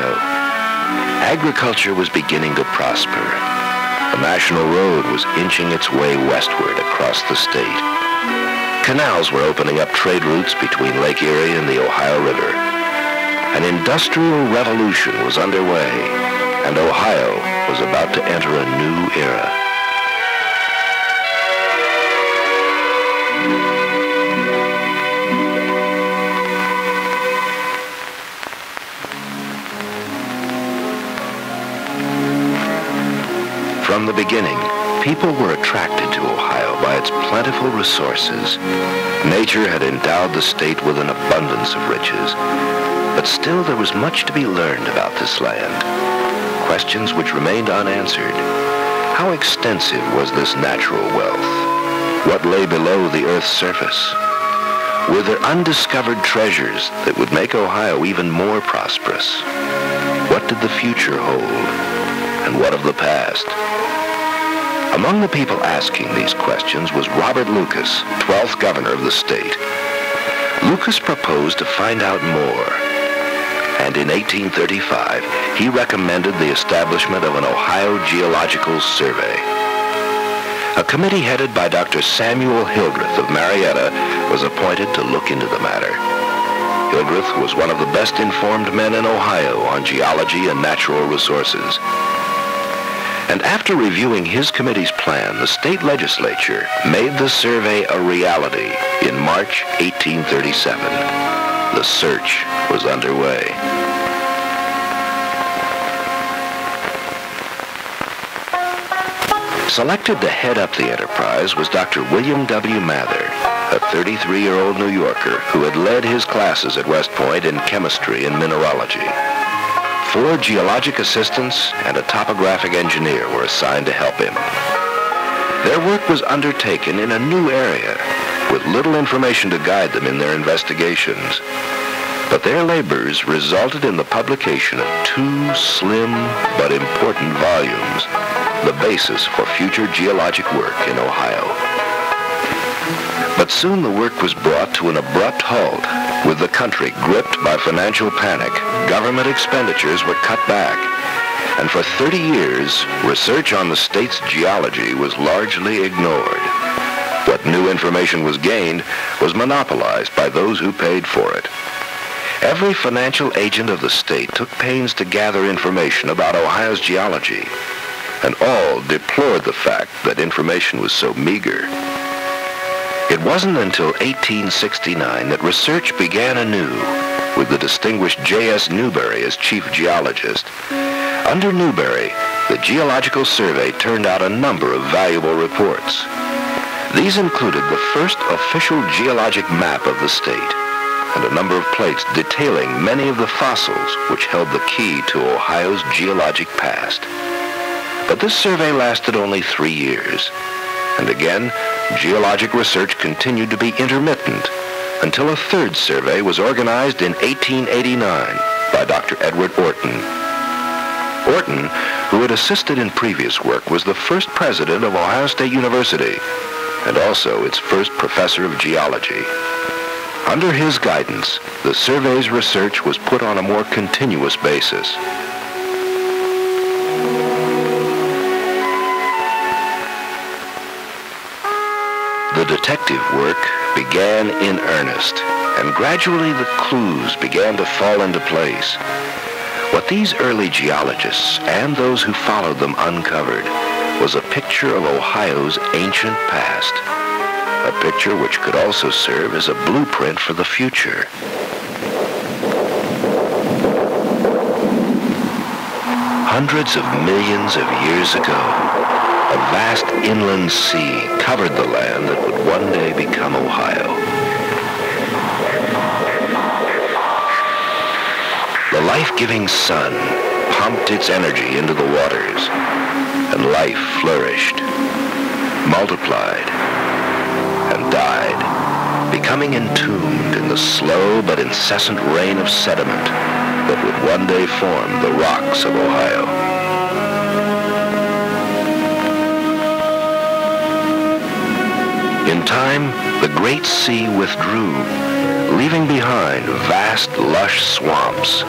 Ohio. Agriculture was beginning to prosper. The national road was inching its way westward across the state. Canals were opening up trade routes between Lake Erie and the Ohio River. An industrial revolution was underway, and Ohio was about to enter a new era. From the beginning, people were attracted to Ohio by its plentiful resources. Nature had endowed the state with an abundance of riches. But still there was much to be learned about this land. Questions which remained unanswered. How extensive was this natural wealth? What lay below the Earth's surface? Were there undiscovered treasures that would make Ohio even more prosperous? What did the future hold? And what of the past? Among the people asking these questions was Robert Lucas, 12th governor of the state. Lucas proposed to find out more. And in 1835, he recommended the establishment of an Ohio Geological Survey. A committee headed by Dr. Samuel Hildreth of Marietta was appointed to look into the matter. Hildreth was one of the best informed men in Ohio on geology and natural resources. And after reviewing his committee's plan, the state legislature made the survey a reality in March 1837. The search was underway. Selected to head up the enterprise was Dr. William W. Mather, a 33-year-old New Yorker who had led his classes at West Point in chemistry and mineralogy. Four geologic assistants and a topographic engineer were assigned to help him. Their work was undertaken in a new area with little information to guide them in their investigations. But their labors resulted in the publication of two slim but important volumes, the basis for future geologic work in Ohio. But soon the work was brought to an abrupt halt. With the country gripped by financial panic, government expenditures were cut back. And for 30 years, research on the state's geology was largely ignored. What new information was gained was monopolized by those who paid for it. Every financial agent of the state took pains to gather information about Ohio's geology, and all deplored the fact that information was so meager. It wasn't until 1869 that research began anew with the distinguished J.S. Newberry as chief geologist. Under Newberry, the Geological Survey turned out a number of valuable reports. These included the first official geologic map of the state and a number of plates detailing many of the fossils which held the key to Ohio's geologic past. But this survey lasted only three years. And again, geologic research continued to be intermittent until a third survey was organized in 1889 by Dr. Edward Orton. Orton, who had assisted in previous work, was the first president of Ohio State University and also its first professor of geology. Under his guidance, the survey's research was put on a more continuous basis. The detective work began in earnest, and gradually the clues began to fall into place. What these early geologists and those who followed them uncovered was a picture of Ohio's ancient past, a picture which could also serve as a blueprint for the future. Hundreds of millions of years ago, a vast inland sea covered the land that would one day become Ohio. The life-giving sun pumped its energy into the waters, and life flourished, multiplied, and died, becoming entombed in the slow but incessant rain of sediment that would one day form the rocks of Ohio. Time, the Great Sea withdrew, leaving behind vast, lush swamps.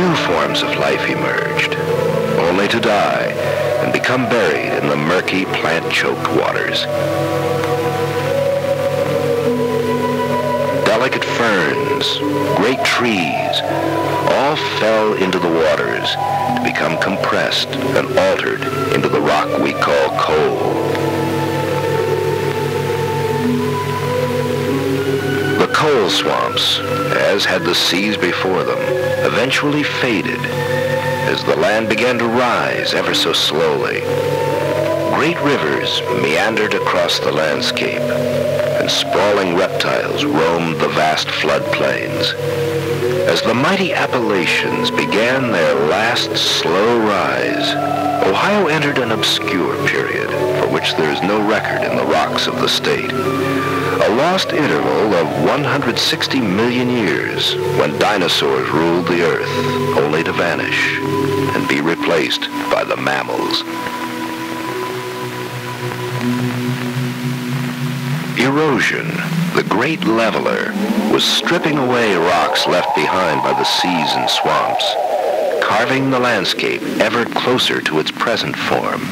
New forms of life emerged, only to die and become buried in the murky, plant-choked waters. Ferns, great trees, all fell into the waters to become compressed and altered into the rock we call coal. The coal swamps, as had the seas before them, eventually faded as the land began to rise ever so slowly. Great rivers meandered across the landscape, and sprawling reptiles roamed the vast floodplains. As the mighty Appalachians began their last slow rise, Ohio entered an obscure period for which there is no record in the rocks of the state. A lost interval of 160 million years when dinosaurs ruled the earth, only to vanish and be replaced by the mammals. Erosion, the great leveler, was stripping away rocks left behind by the seas and swamps, carving the landscape ever closer to its present form.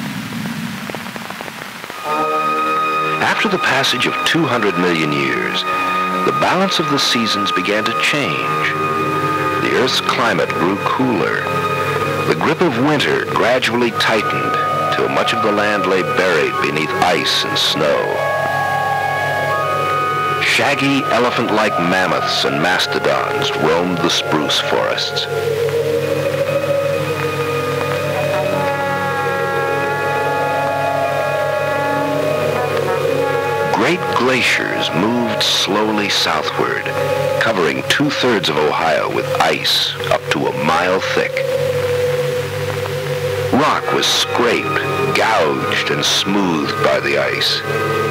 After the passage of 200 million years, the balance of the seasons began to change. The Earth's climate grew cooler. The grip of winter gradually tightened till much of the land lay buried beneath ice and snow. Shaggy elephant-like mammoths and mastodons roamed the spruce forests. Great glaciers moved slowly southward, covering two-thirds of Ohio with ice up to a mile thick. Rock was scraped, gouged, and smoothed by the ice.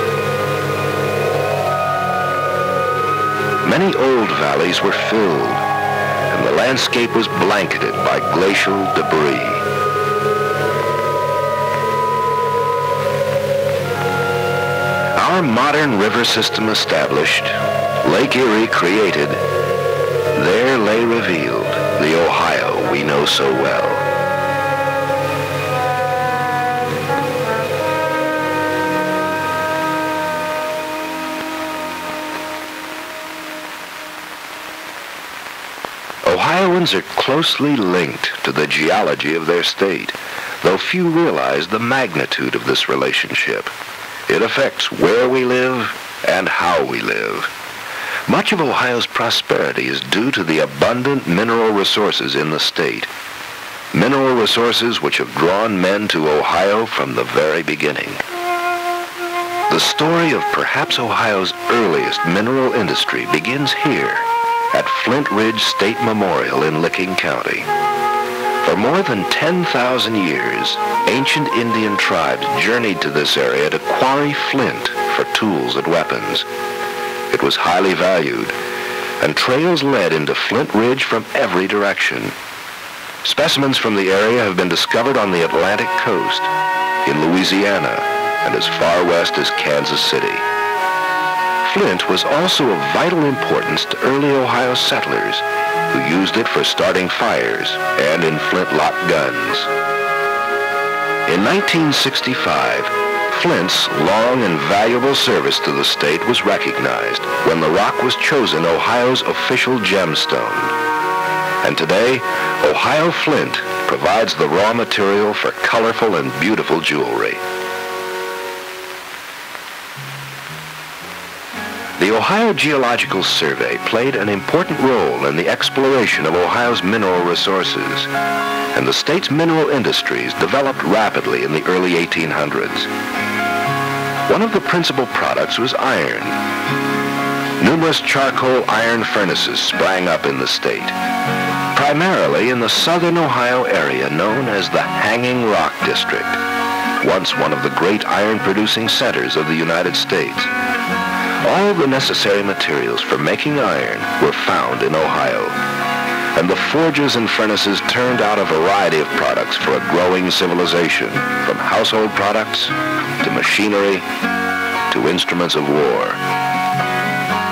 Many old valleys were filled, and the landscape was blanketed by glacial debris. Our modern river system established, Lake Erie created, there lay revealed the Ohio we know so well. Ohioans are closely linked to the geology of their state, though few realize the magnitude of this relationship. It affects where we live and how we live. Much of Ohio's prosperity is due to the abundant mineral resources in the state. Mineral resources which have drawn men to Ohio from the very beginning. The story of perhaps Ohio's earliest mineral industry begins here at Flint Ridge State Memorial in Licking County. For more than 10,000 years, ancient Indian tribes journeyed to this area to quarry flint for tools and weapons. It was highly valued, and trails led into Flint Ridge from every direction. Specimens from the area have been discovered on the Atlantic coast, in Louisiana, and as far west as Kansas City. Flint was also of vital importance to early Ohio settlers who used it for starting fires and in flintlock guns. In 1965, Flint's long and valuable service to the state was recognized when the rock was chosen Ohio's official gemstone. And today, Ohio Flint provides the raw material for colorful and beautiful jewelry. The Ohio Geological Survey played an important role in the exploration of Ohio's mineral resources, and the state's mineral industries developed rapidly in the early 1800s. One of the principal products was iron. Numerous charcoal iron furnaces sprang up in the state, primarily in the southern Ohio area known as the Hanging Rock District, once one of the great iron-producing centers of the United States. All the necessary materials for making iron were found in Ohio, and the forges and furnaces turned out a variety of products for a growing civilization, from household products to machinery to instruments of war.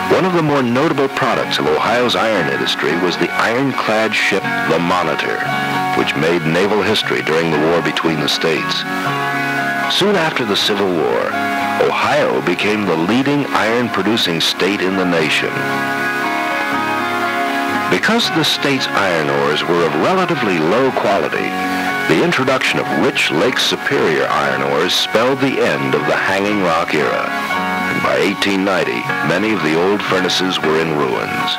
One of the more notable products of Ohio's iron industry was the ironclad ship the Monitor, which made naval history during the war between the states. Soon after the Civil War, Ohio became the leading iron-producing state in the nation. Because the state's iron ores were of relatively low quality, the introduction of rich Lake Superior iron ores spelled the end of the Hanging Rock era. By 1890, many of the old furnaces were in ruins.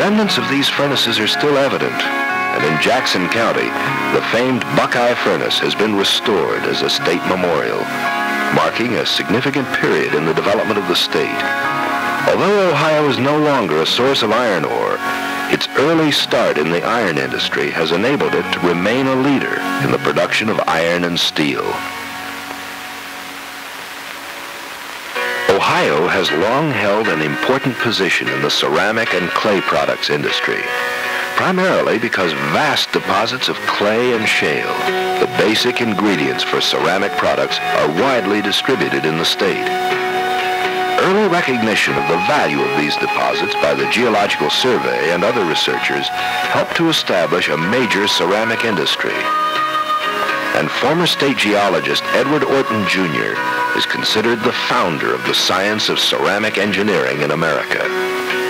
Remnants of these furnaces are still evident, and in Jackson County, the famed Buckeye Furnace has been restored as a state memorial, marking a significant period in the development of the state. Although Ohio is no longer a source of iron ore, its early start in the iron industry has enabled it to remain a leader in the production of iron and steel. Ohio has long held an important position in the ceramic and clay products industry, primarily because vast deposits of clay and shale, the basic ingredients for ceramic products, are widely distributed in the state. Early recognition of the value of these deposits by the Geological Survey and other researchers helped to establish a major ceramic industry. And former state geologist Edward Orton Jr is considered the founder of the science of ceramic engineering in America.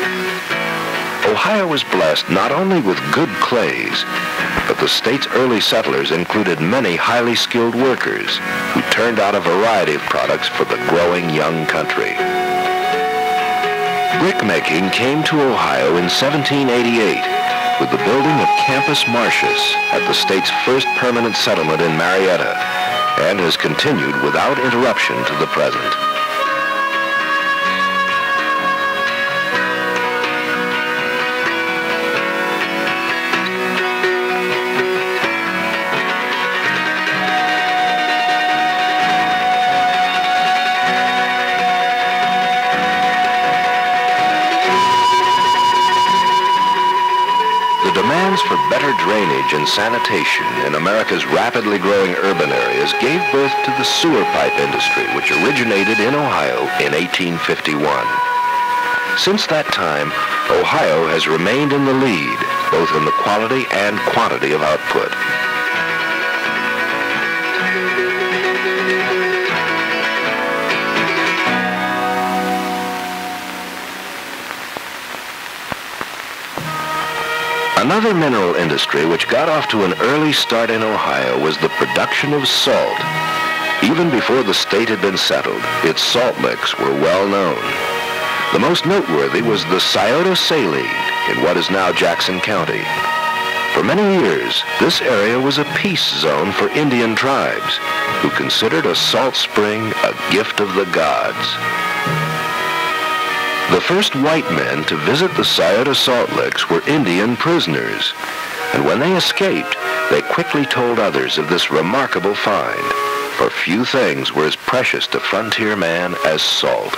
Ohio was blessed not only with good clays, but the state's early settlers included many highly skilled workers who turned out a variety of products for the growing young country. Brickmaking came to Ohio in 1788 with the building of Campus Martius at the state's first permanent settlement in Marietta and has continued without interruption to the present. For better drainage and sanitation in America's rapidly growing urban areas gave birth to the sewer pipe industry, which originated in Ohio in 1851. Since that time, Ohio has remained in the lead, both in the quality and quantity of output. Another mineral industry which got off to an early start in Ohio was the production of salt. Even before the state had been settled, its salt licks were well known. The most noteworthy was the Scioto Saline in what is now Jackson County. For many years, this area was a peace zone for Indian tribes who considered a salt spring a gift of the gods. The first white men to visit the Scioto Salt Licks were Indian prisoners, and when they escaped, they quickly told others of this remarkable find, for few things were as precious to frontier man as salt.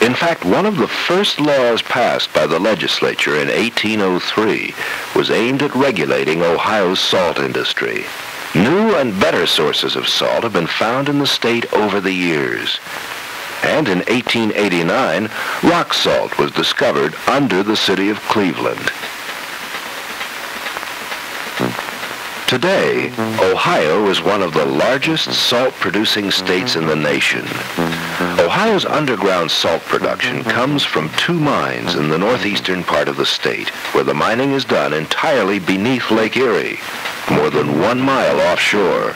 In fact, one of the first laws passed by the legislature in 1803 was aimed at regulating Ohio's salt industry. New and better sources of salt have been found in the state over the years, and in 1889, rock salt was discovered under the city of Cleveland. Today, Ohio is one of the largest salt-producing states in the nation. Ohio's underground salt production comes from two mines in the northeastern part of the state, where the mining is done entirely beneath Lake Erie. more than one mile offshore.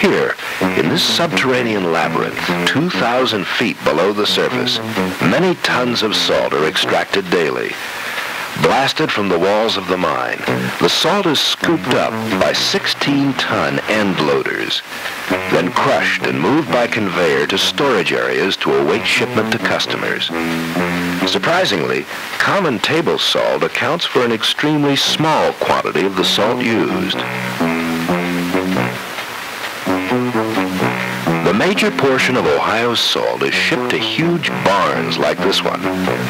Here, in this subterranean labyrinth, 2,000 feet below the surface, many tons of salt are extracted daily. Blasted from the walls of the mine, the salt is scooped up by 16-ton end loaders, then crushed and moved by conveyor to storage areas to await shipment to customers. Surprisingly, common table salt accounts for an extremely small quantity of the salt used. Major portion of Ohio's salt is shipped to huge barns like this one,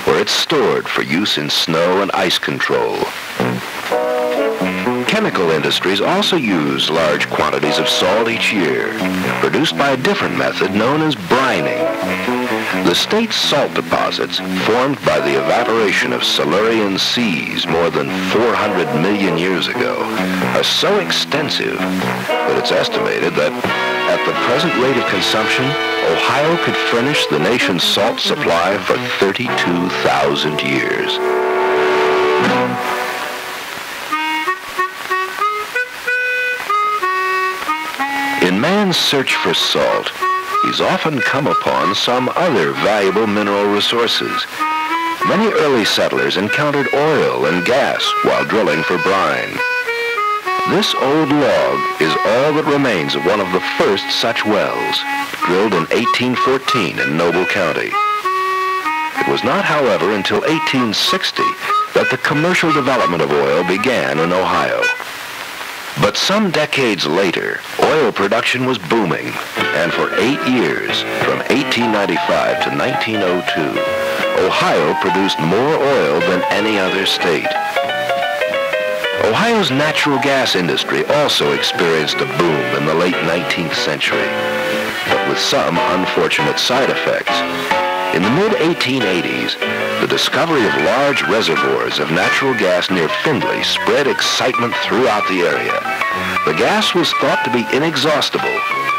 where it's stored for use in snow and ice control. Chemical industries also use large quantities of salt each year, produced by a different method known as brining. The state's salt deposits, formed by the evaporation of Silurian seas more than 400 million years ago, are so extensive that it's estimated that at the present rate of consumption, Ohio could furnish the nation's salt supply for 32,000 years. In man's search for salt, he's often come upon some other valuable mineral resources. Many early settlers encountered oil and gas while drilling for brine. This old log is all that remains of one of the first such wells, drilled in 1814 in Noble County. It was not, however, until 1860 that the commercial development of oil began in Ohio. But some decades later, oil production was booming, and for eight years, from 1895 to 1902, Ohio produced more oil than any other state. Ohio's natural gas industry also experienced a boom in the late 19th century, but with some unfortunate side effects. In the mid-1880s, the discovery of large reservoirs of natural gas near Findlay spread excitement throughout the area. The gas was thought to be inexhaustible,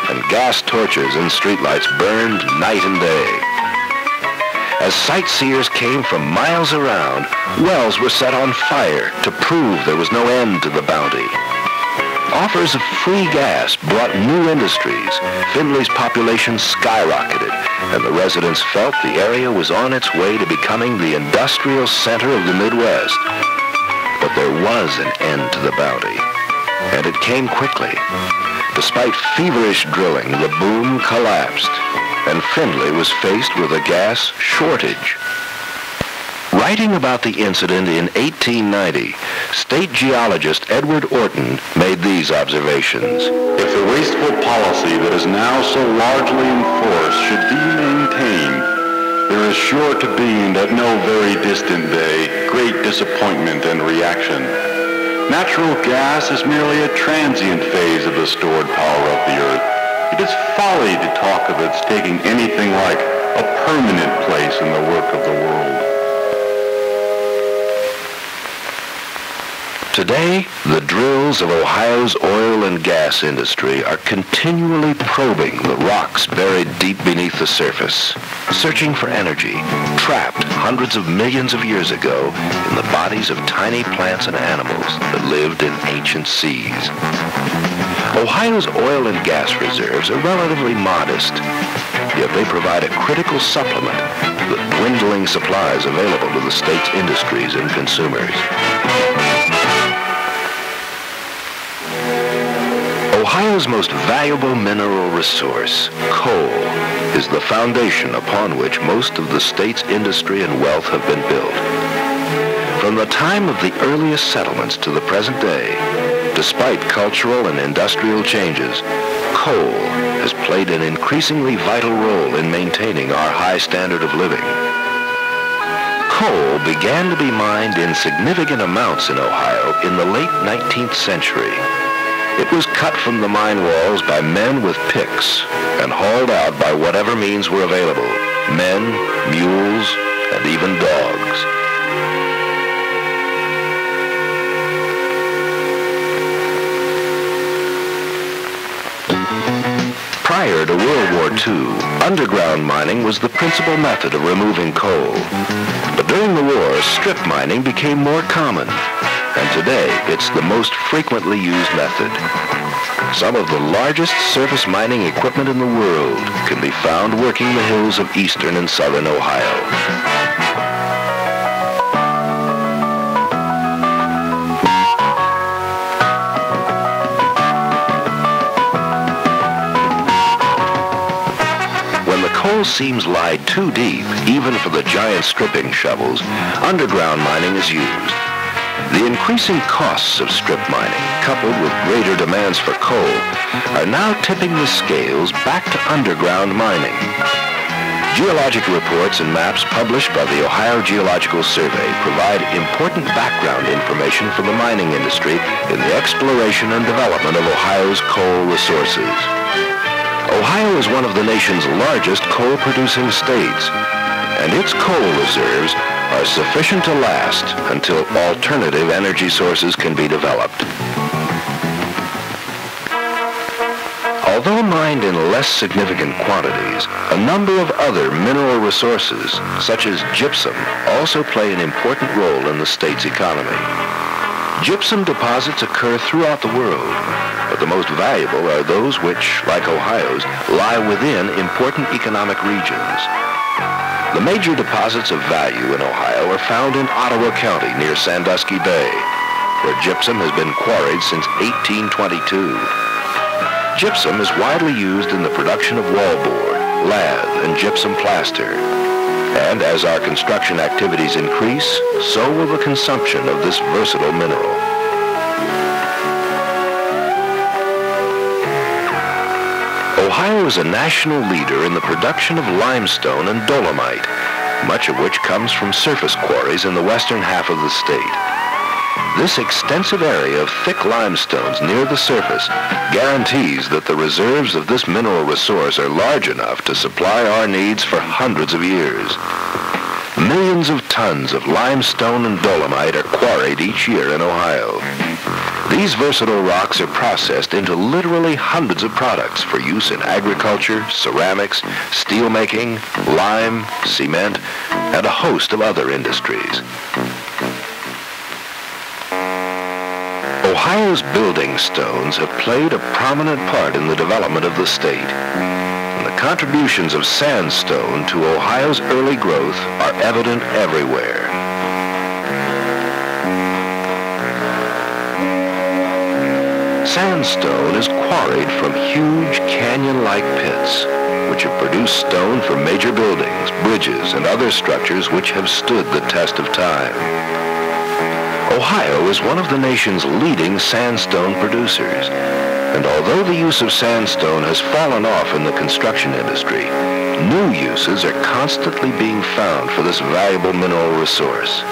and gas torches and streetlights burned night and day. As sightseers came from miles around, wells were set on fire to prove there was no end to the bounty. Offers of free gas brought new industries. Findlay's population skyrocketed, and the residents felt the area was on its way to becoming the industrial center of the Midwest. But there was an end to the bounty, and it came quickly. Despite feverish drilling, the boom collapsed, and Findlay was faced with a gas shortage. Writing about the incident in 1890, state geologist Edward Orton made these observations. If the wasteful policy that is now so largely in force should be maintained, there is sure to be in at no very distant day great disappointment and reaction. Natural gas is merely a transient phase of the stored power of the earth. It is folly to talk of its taking anything like a permanent place in the work of the world. Today, the drills of Ohio's oil and gas industry are continually probing the rocks buried deep beneath the surface, searching for energy trapped hundreds of millions of years ago in the bodies of tiny plants and animals that lived in ancient seas. Ohio's oil and gas reserves are relatively modest, yet they provide a critical supplement to the dwindling supplies available to the state's industries and consumers. Ohio's most valuable mineral resource, coal, is the foundation upon which most of the state's industry and wealth have been built. From the time of the earliest settlements to the present day, despite cultural and industrial changes, coal has played an increasingly vital role in maintaining our high standard of living. Coal began to be mined in significant amounts in Ohio in the late 19th century it was cut from the mine walls by men with picks and hauled out by whatever means were available, men, mules, and even dogs. Prior to World War II, underground mining was the principal method of removing coal. But during the war, strip mining became more common. And today it's the most frequently used method. Some of the largest surface mining equipment in the world can be found working the hills of eastern and southern Ohio. When the coal seams lie too deep, even for the giant stripping shovels, underground mining is used. The increasing costs of strip mining, coupled with greater demands for coal, are now tipping the scales back to underground mining. Geologic reports and maps published by the Ohio Geological Survey provide important background information for the mining industry in the exploration and development of Ohio's coal resources. Ohio is one of the nation's largest coal-producing states, and its coal reserves are sufficient to last until alternative energy sources can be developed. Although mined in less significant quantities, a number of other mineral resources, such as gypsum, also play an important role in the state's economy. Gypsum deposits occur throughout the world, but the most valuable are those which, like Ohio's, lie within important economic regions. The major deposits of value in Ohio are found in Ottawa County near Sandusky Bay, where gypsum has been quarried since 1822. Gypsum is widely used in the production of wallboard, lath, and gypsum plaster. And as our construction activities increase, so will the consumption of this versatile mineral. Ohio is a national leader in the production of limestone and dolomite, much of which comes from surface quarries in the western half of the state. This extensive area of thick limestones near the surface guarantees that the reserves of this mineral resource are large enough to supply our needs for hundreds of years. Millions of tons of limestone and dolomite are quarried each year in Ohio. These versatile rocks are processed into literally hundreds of products for use in agriculture, ceramics, steelmaking, lime, cement, and a host of other industries. Ohio's building stones have played a prominent part in the development of the state. And the contributions of sandstone to Ohio's early growth are evident everywhere. Sandstone is quarried from huge canyon-like pits, which have produced stone for major buildings, bridges, and other structures which have stood the test of time. Ohio is one of the nation's leading sandstone producers, and although the use of sandstone has fallen off in the construction industry, new uses are constantly being found for this valuable mineral resource.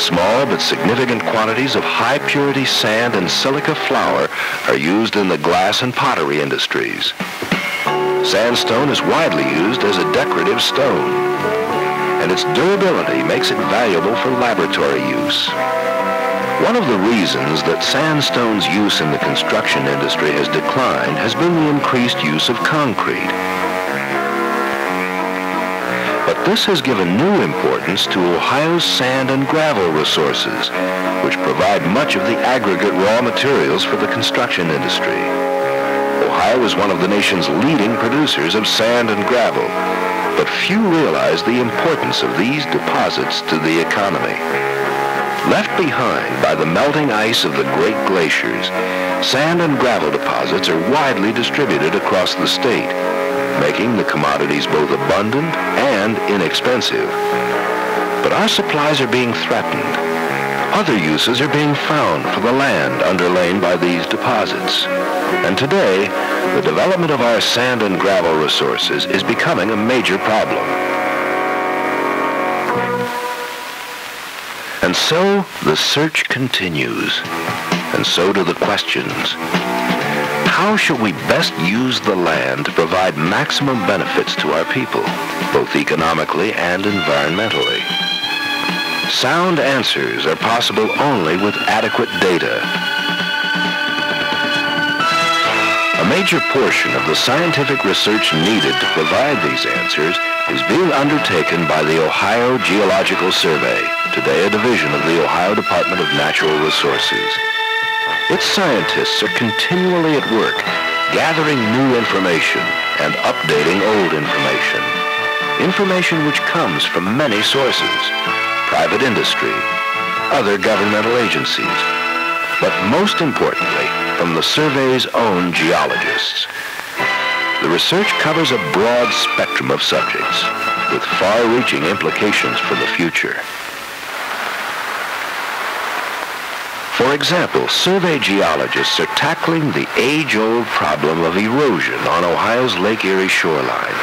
Small but significant quantities of high-purity sand and silica flour are used in the glass and pottery industries. Sandstone is widely used as a decorative stone, and its durability makes it valuable for laboratory use. One of the reasons that sandstone's use in the construction industry has declined has been the increased use of concrete. This has given new importance to Ohio's sand and gravel resources, which provide much of the aggregate raw materials for the construction industry. Ohio is one of the nation's leading producers of sand and gravel, but few realize the importance of these deposits to the economy. Left behind by the melting ice of the great glaciers, sand and gravel deposits are widely distributed across the state making the commodities both abundant and inexpensive. But our supplies are being threatened. Other uses are being found for the land underlain by these deposits. And today, the development of our sand and gravel resources is becoming a major problem. And so the search continues, and so do the questions. How shall we best use the land to provide maximum benefits to our people, both economically and environmentally? Sound answers are possible only with adequate data. A major portion of the scientific research needed to provide these answers is being undertaken by the Ohio Geological Survey, today a division of the Ohio Department of Natural Resources. Its scientists are continually at work gathering new information and updating old information. Information which comes from many sources, private industry, other governmental agencies, but most importantly, from the survey's own geologists. The research covers a broad spectrum of subjects with far-reaching implications for the future. For example, survey geologists are tackling the age-old problem of erosion on Ohio's Lake Erie shoreline.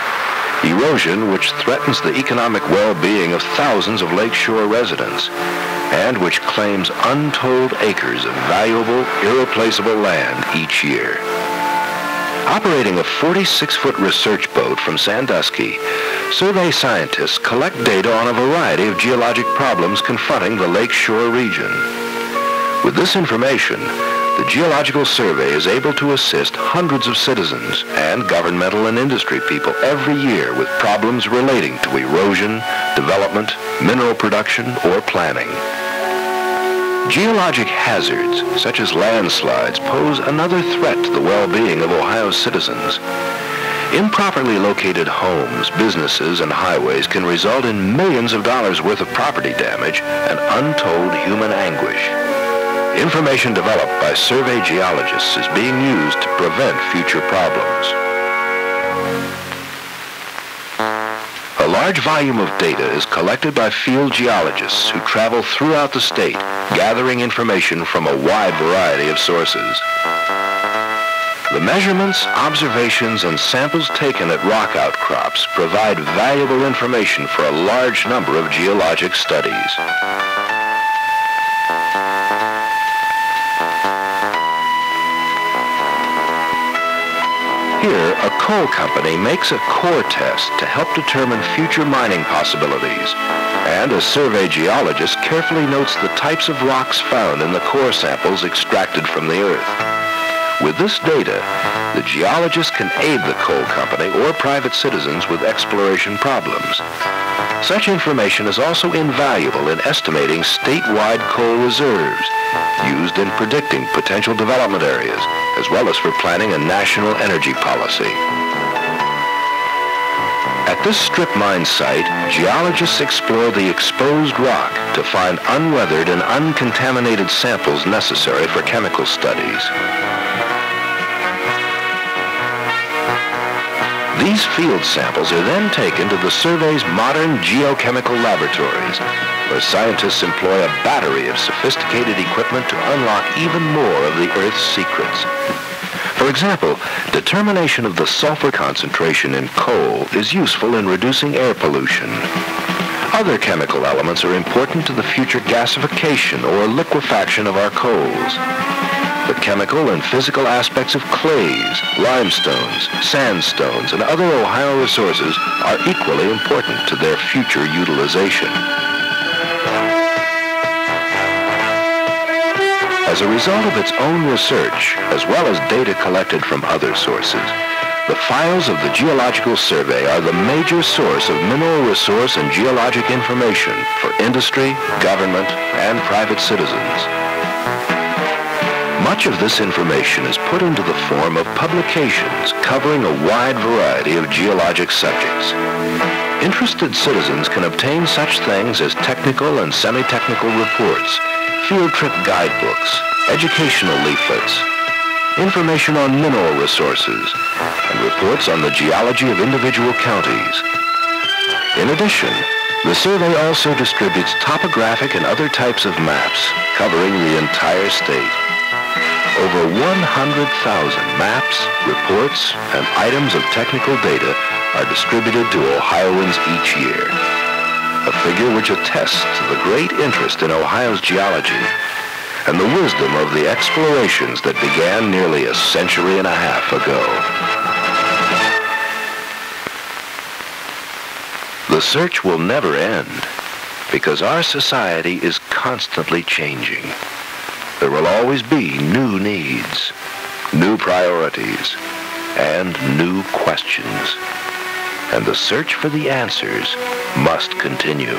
Erosion which threatens the economic well-being of thousands of lakeshore residents and which claims untold acres of valuable, irreplaceable land each year. Operating a 46-foot research boat from Sandusky, survey scientists collect data on a variety of geologic problems confronting the lakeshore region. With this information, the Geological Survey is able to assist hundreds of citizens and governmental and industry people every year with problems relating to erosion, development, mineral production, or planning. Geologic hazards, such as landslides, pose another threat to the well-being of Ohio's citizens. Improperly located homes, businesses, and highways can result in millions of dollars worth of property damage and untold human anguish. Information developed by survey geologists is being used to prevent future problems. A large volume of data is collected by field geologists who travel throughout the state, gathering information from a wide variety of sources. The measurements, observations, and samples taken at rock outcrops provide valuable information for a large number of geologic studies. Here, a coal company makes a core test to help determine future mining possibilities. And a survey geologist carefully notes the types of rocks found in the core samples extracted from the earth. With this data, the geologist can aid the coal company or private citizens with exploration problems. Such information is also invaluable in estimating statewide coal reserves, used in predicting potential development areas, as well as for planning a national energy policy. At this strip mine site, geologists explore the exposed rock to find unweathered and uncontaminated samples necessary for chemical studies. These field samples are then taken to the survey's modern geochemical laboratories, where scientists employ a battery of sophisticated equipment to unlock even more of the Earth's secrets. For example, determination of the sulfur concentration in coal is useful in reducing air pollution. Other chemical elements are important to the future gasification or liquefaction of our coals. The chemical and physical aspects of clays, limestones, sandstones, and other Ohio resources are equally important to their future utilization. As a result of its own research, as well as data collected from other sources, the files of the Geological Survey are the major source of mineral resource and geologic information for industry, government, and private citizens. Much of this information is put into the form of publications covering a wide variety of geologic subjects. Interested citizens can obtain such things as technical and semi-technical reports, field trip guidebooks, educational leaflets, information on mineral resources, and reports on the geology of individual counties. In addition, the survey also distributes topographic and other types of maps covering the entire state. Over 100,000 maps, reports, and items of technical data are distributed to Ohioans each year. A figure which attests to the great interest in Ohio's geology and the wisdom of the explorations that began nearly a century and a half ago. The search will never end because our society is constantly changing there will always be new needs, new priorities, and new questions. And the search for the answers must continue.